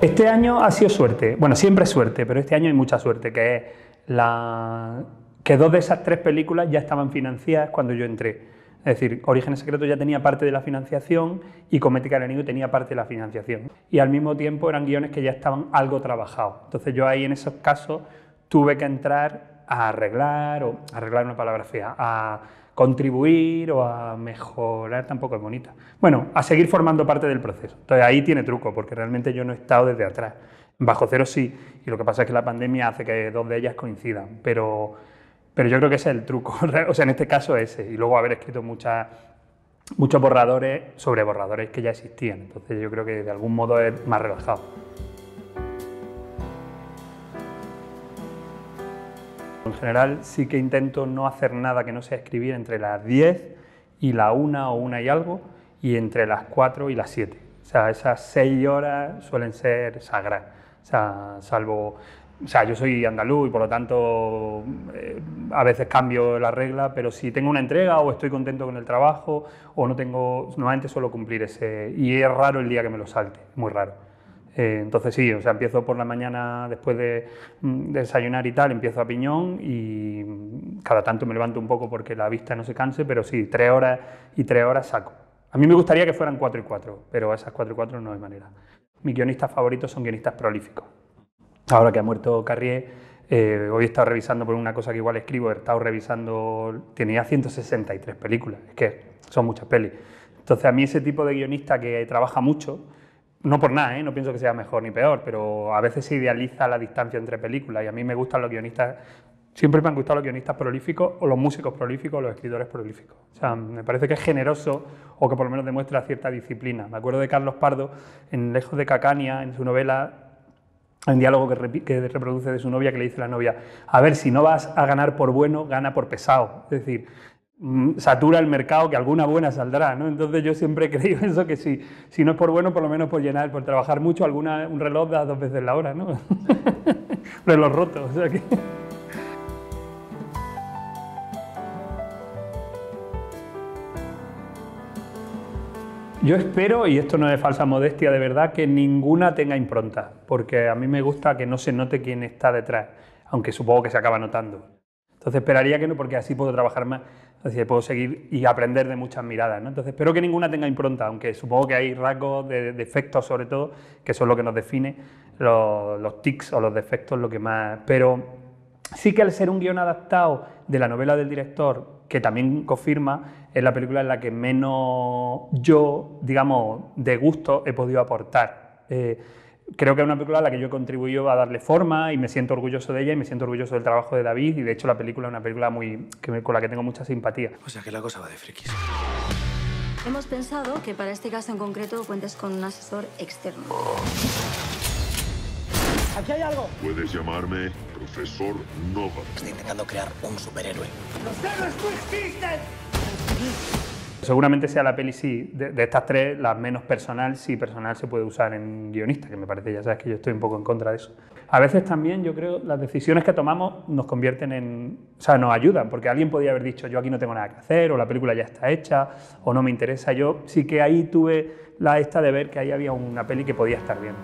Este año ha sido suerte. Bueno, siempre es suerte, pero este año hay mucha suerte, que es la... que dos de esas tres películas ya estaban financiadas cuando yo entré. Es decir, Orígenes Secretos ya tenía parte de la financiación y Comética del Enemigo tenía parte de la financiación. Y al mismo tiempo eran guiones que ya estaban algo trabajados. Entonces yo ahí en esos casos tuve que entrar a arreglar, o arreglar una palabra fea, a contribuir o a mejorar, tampoco es bonita. Bueno, a seguir formando parte del proceso. Entonces ahí tiene truco, porque realmente yo no he estado desde atrás. Bajo cero sí, y lo que pasa es que la pandemia hace que dos de ellas coincidan, pero pero yo creo que ese es el truco, o sea, en este caso ese, y luego haber escrito muchas, muchos borradores sobre borradores que ya existían, entonces yo creo que de algún modo es más relajado. En general sí que intento no hacer nada que no sea escribir entre las 10 y la 1 o 1 y algo, y entre las 4 y las 7. O sea, esas 6 horas suelen ser sagradas. O sea, salvo o sea, yo soy andaluz y por lo tanto eh, a veces cambio la regla, pero si tengo una entrega o estoy contento con el trabajo o no tengo, normalmente suelo cumplir ese. Y es raro el día que me lo salte, muy raro. Eh, entonces sí, o sea, empiezo por la mañana después de, mm, de, desayunar y tal, empiezo a piñón y cada tanto me levanto un poco porque la vista no se canse, pero sí, tres horas y tres horas saco. A mí me gustaría que fueran cuatro y cuatro, pero esas cuatro y cuatro no hay manera. Mis guionistas favoritos son guionistas prolíficos ahora que ha muerto Carrier, eh, hoy he estado revisando por una cosa que igual escribo, he estado revisando, tenía 163 películas, es que son muchas pelis. Entonces a mí ese tipo de guionista que trabaja mucho, no por nada, ¿eh? no pienso que sea mejor ni peor, pero a veces se idealiza la distancia entre películas y a mí me gustan los guionistas, siempre me han gustado los guionistas prolíficos o los músicos prolíficos o los escritores prolíficos. O sea, me parece que es generoso o que por lo menos demuestra cierta disciplina. Me acuerdo de Carlos Pardo en Lejos de Cacania, en su novela un diálogo que, reproduce de su novia que le dice a la novia, a ver, si no vas a ganar por bueno, gana por pesado. Es decir, satura el mercado que alguna buena saldrá, ¿no? Entonces yo siempre he creído eso, que si, si no es por bueno, por lo menos por llenar, por trabajar mucho, alguna, un reloj da dos veces la hora, ¿no? reloj roto, o sea que... Yo espero, y esto no es falsa modestia de verdad, que ninguna tenga impronta, porque a mí me gusta que no se note quién está detrás, aunque supongo que se acaba notando. Entonces esperaría que no, porque así puedo trabajar más, así puedo seguir y aprender de muchas miradas. ¿no? Entonces espero que ninguna tenga impronta, aunque supongo que hay rasgos de defectos sobre todo, que son lo que nos define, los, los tics o los defectos, lo que más... Pero sí que al ser un guion adaptado de la novela del director que también confirma, es la película en la que menos yo, digamos, de gusto he podido aportar. Eh, creo que es una película a la que yo he contribuido a darle forma y me siento orgulloso de ella y me siento orgulloso del trabajo de David y de hecho la película es una película muy, con la que tengo mucha simpatía. O sea que la cosa va de frikis. Hemos pensado que para este caso en concreto cuentes con un asesor externo. ¡Aquí hay algo! Puedes llamarme Profesor Nova. Está intentando crear un superhéroe. ¡Los héroes no existen! Seguramente sea la peli, sí, de, estas tres, la menos personal, sí, personal se puede usar en guionista, que me parece, ya sabes que yo estoy un poco en contra de eso. A veces también yo creo las decisiones que tomamos nos convierten en, o sea, nos ayudan, porque alguien podría haber dicho yo aquí no tengo nada que hacer, o la película ya está hecha, o no me interesa. Yo sí que ahí tuve la esta de ver que ahí había una peli que podía estar bien.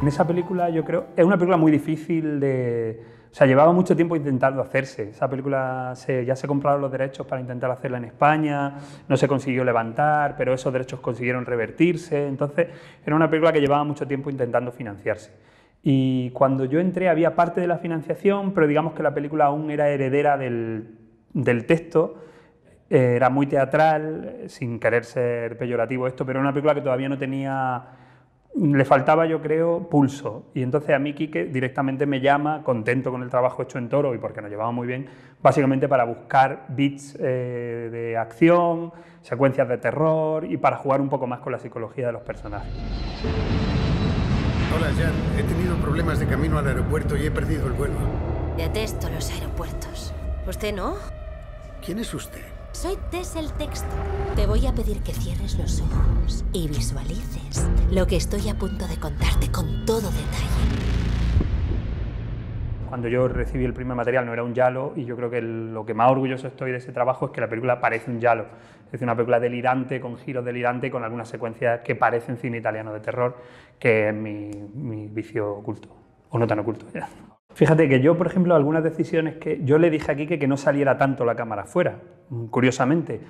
En esa película yo creo, es una película muy difícil de... O sea, llevaba mucho tiempo intentando hacerse. Esa película ya se compraron los derechos para intentar hacerla en España, no se consiguió levantar, pero esos derechos consiguieron revertirse. Entonces, era una película que llevaba mucho tiempo intentando financiarse. Y cuando yo entré había parte de la financiación, pero digamos que la película aún era heredera del, del texto, era muy teatral, sin querer ser peyorativo esto, pero era una película que todavía no tenía le faltaba, yo creo, pulso. Y entonces a mí Quique directamente me llama, contento con el trabajo hecho en Toro y porque nos llevaba muy bien, básicamente para buscar bits eh, de acción, secuencias de terror y para jugar un poco más con la psicología de los personajes. Hola, Jan. He tenido problemas de camino al aeropuerto y he perdido el vuelo. Detesto los aeropuertos. ¿Usted no? ¿Quién es usted? Soy Tess el texto. Te voy a pedir que cierres los ojos y visualices lo que estoy a punto de contarte con todo detalle. cuando yo recibí el primer material no era un yalo y yo creo que lo que más orgulloso estoy de ese trabajo es que la película parece un yalo. Es una película delirante, con giros delirantes, con algunas secuencias que parecen cine italiano de terror, que es mi vicio oculto, o no tan oculto ya. Fíjate que yo, por ejemplo, algunas decisiones que yo le dije aquí que, no saliera tanto la cámara fuera, curiosamente.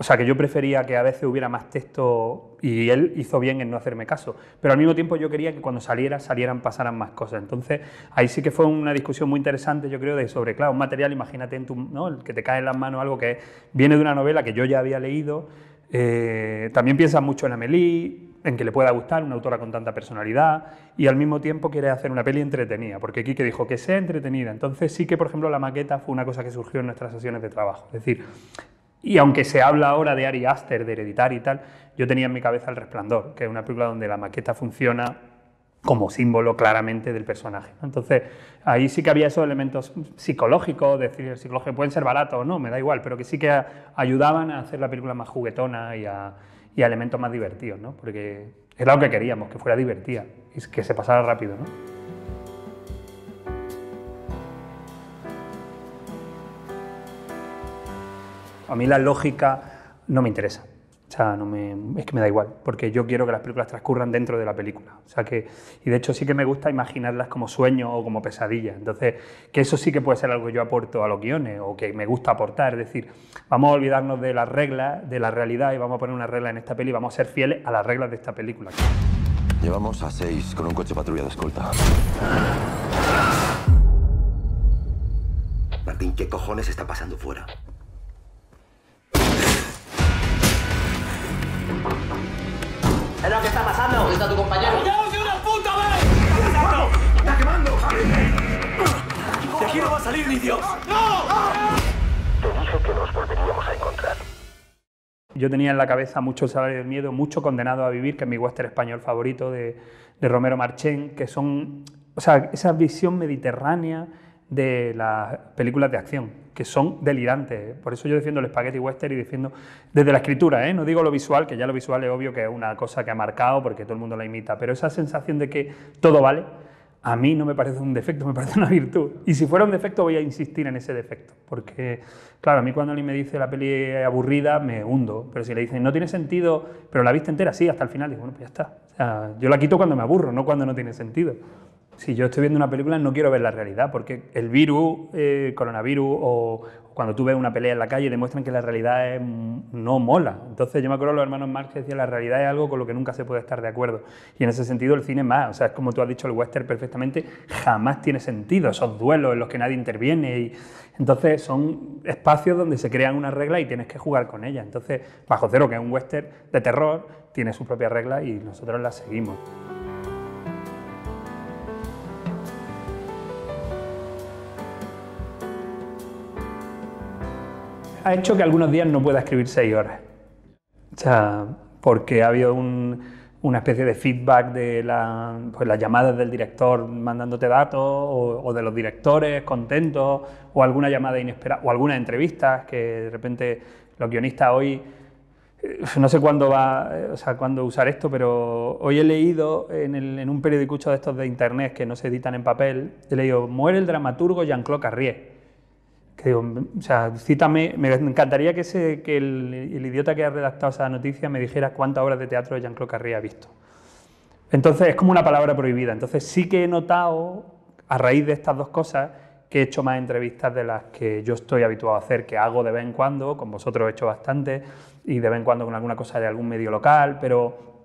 O sea, que yo prefería que a veces hubiera más texto y él hizo bien en no hacerme caso. Pero al mismo tiempo yo quería que cuando saliera, salieran, pasaran más cosas. Entonces, ahí sí que fue una discusión muy interesante, yo creo, de sobre, claro, un material, imagínate, en tu, ¿no? el que te cae en las manos algo que viene de una novela que yo ya había leído. Eh, también piensas mucho en Amélie, en que le pueda gustar, una autora con tanta personalidad, y al mismo tiempo quiere hacer una peli entretenida, porque Quique dijo que sea entretenida. Entonces sí que, por ejemplo, la maqueta fue una cosa que surgió en nuestras sesiones de trabajo. Es decir, y aunque se habla ahora de Ari Aster, de Hereditar y tal, yo tenía en mi cabeza El Resplandor, que es una película donde la maqueta funciona como símbolo claramente del personaje. Entonces, ahí sí que había esos elementos psicológicos, decir, psicológico pueden ser baratos o no, me da igual, pero que sí que ayudaban a hacer la película más juguetona y a, y elementos más divertidos, ¿no? Porque era lo que queríamos, que fuera divertida y que se pasara rápido, ¿no? A mí la lógica no me interesa. O sea, no me, es que me da igual, porque yo quiero que las películas transcurran dentro de la película. O sea que, y de hecho sí que me gusta imaginarlas como sueños o como pesadillas. Entonces, que eso sí que puede ser algo que yo aporto a los guiones o que me gusta aportar. Es decir, vamos a olvidarnos de las reglas, de la realidad y vamos a poner una regla en esta peli y vamos a ser fieles a las reglas de esta película. Llevamos a seis con un coche patrulla de escolta. Martín, ¿qué cojones está pasando fuera? Pasando? ¿Dónde está tu compañero? ¡Dios de una puta vez! ¡Está quemando! ¡De aquí no va a salir ni Dios! Te dije que nos volveríamos a encontrar. Yo tenía en la cabeza mucho el salario del miedo, mucho condenado a vivir, que es mi western español favorito de, de Romero Marchén, que son, o sea, esa visión mediterránea de las películas de acción, que son delirantes. Por eso yo defiendo el spaghetti western y defiendo desde la escritura, ¿eh? no digo lo visual, que ya lo visual es obvio que es una cosa que ha marcado porque todo el mundo la imita, pero esa sensación de que todo vale, a mí no me parece un defecto, me parece una virtud. Y si fuera un defecto voy a insistir en ese defecto, porque claro, a mí cuando alguien me dice la peli aburrida, me hundo, pero si le dicen no tiene sentido, pero la viste entera, sí, hasta el final, digo, bueno, pues ya está. Yo la quito cuando me aburro, no cuando no tiene sentido. Si yo estoy viendo una película no quiero ver la realidad, porque el virus, eh, coronavirus o cuando tú ves una pelea en la calle demuestran que la realidad es, no mola. Entonces yo me acuerdo los hermanos Marx que decían la realidad es algo con lo que nunca se puede estar de acuerdo. Y en ese sentido el cine más, o sea, es como tú has dicho el western perfectamente, jamás tiene sentido, esos duelos en los que nadie interviene. Y, entonces son espacios donde se crean unas reglas y tienes que jugar con ellas. Entonces Bajo Cero, que es un western de terror, tiene sus propias reglas y nosotros las seguimos. Ha hecho que algunos días no pueda escribir seis horas. O sea, porque ha habido un, una especie de feedback de la, pues, las llamadas del director mandándote datos, o, o, de los directores contentos, o alguna llamada inesperada, o algunas entrevistas que de repente los guionistas hoy, no sé cuándo va, o sea, cuándo usar esto, pero hoy he leído en, el, en un periódico de estos de internet que no se editan en papel, he leído, muere el dramaturgo Jean-Claude Carrier que o sea, cítame, me encantaría que, ese, que el, el, idiota que ha redactado esa noticia me dijera cuántas obras de teatro de Jean-Claude Carré ha visto. Entonces es como una palabra prohibida. Entonces sí que he notado, a raíz de estas dos cosas, que he hecho más entrevistas de las que yo estoy habituado a hacer, que hago de vez en cuando, con vosotros he hecho bastante, y de vez en cuando con alguna cosa de algún medio local, pero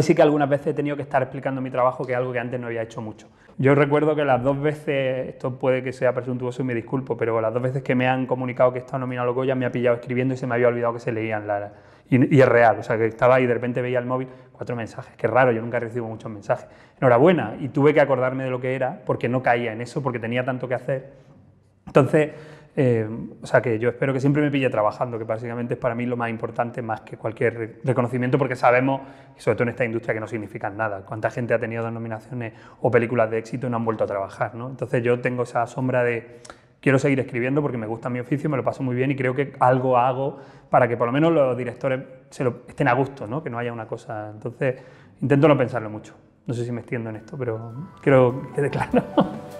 sí que algunas veces he tenido que estar explicando mi trabajo, que es algo que antes no había hecho mucho. Yo recuerdo que las dos veces, esto puede que sea presuntuoso y me disculpo, pero las dos veces que me han comunicado que estaba nominado a Goya me ha pillado escribiendo y se me había olvidado que se leían. La, y, y, es real, o sea, que estaba ahí y de repente veía el móvil, cuatro mensajes, qué raro, yo nunca recibo muchos mensajes. Enhorabuena, y tuve que acordarme de lo que era porque no caía en eso, porque tenía tanto que hacer. Entonces, eh, o sea que yo espero que siempre me pille trabajando, que básicamente es para mí lo más importante, más que cualquier reconocimiento, porque sabemos, sobre todo en esta industria, que no significan nada. Cuánta gente ha tenido dos nominaciones o películas de éxito y no han vuelto a trabajar. ¿no? Entonces yo tengo esa sombra de quiero seguir escribiendo porque me gusta mi oficio, me lo paso muy bien y creo que algo hago para que por lo menos los directores se lo, estén a gusto, ¿no? que no haya una cosa. Entonces intento no pensarlo mucho. No sé si me extiendo en esto, pero creo que quede claro.